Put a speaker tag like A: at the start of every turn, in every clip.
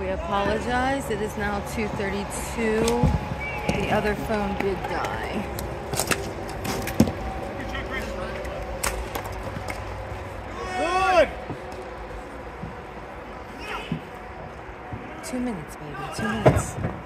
A: We apologize. It is now 2:32. The other phone did die.
B: Good.
A: Two minutes, baby. Two minutes.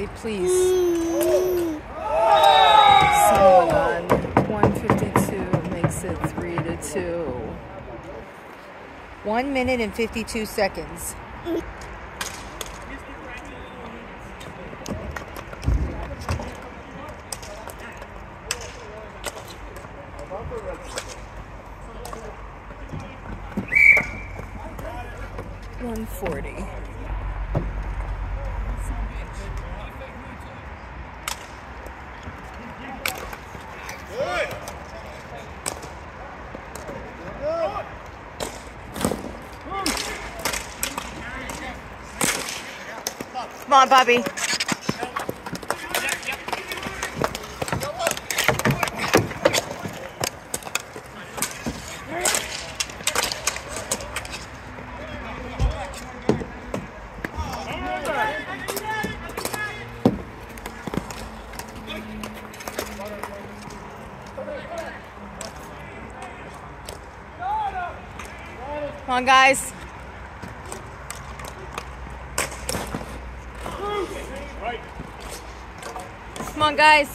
A: Allie, please. Of 152 makes it 3 to 2. 1 minute and 52 seconds. One forty. Come on, Bobby. Come on, guys. Come on, guys.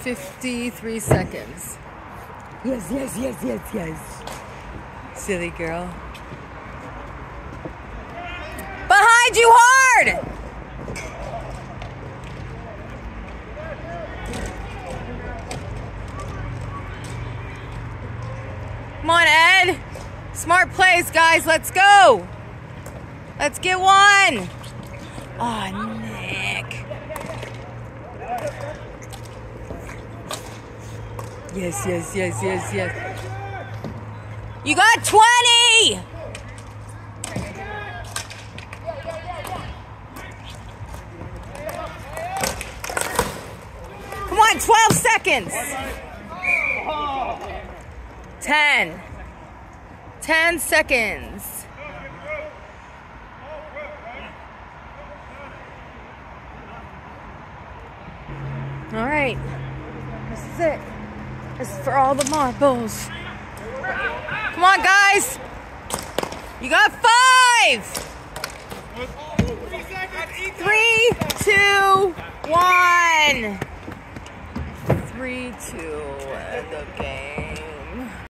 A: 53 seconds. Yes, yes, yes, yes, yes. Silly girl. Behind you hard! Come on, Ed. Smart plays, guys. Let's go. Let's get one. Oh, Nick. Yes, yes, yes, yes, yes. You got 20! Come on, 12 seconds. 10. 10 seconds. All right. This is it. This is for all the marbles. Come on, guys. You got five. Three, two, one. Three, two, of game.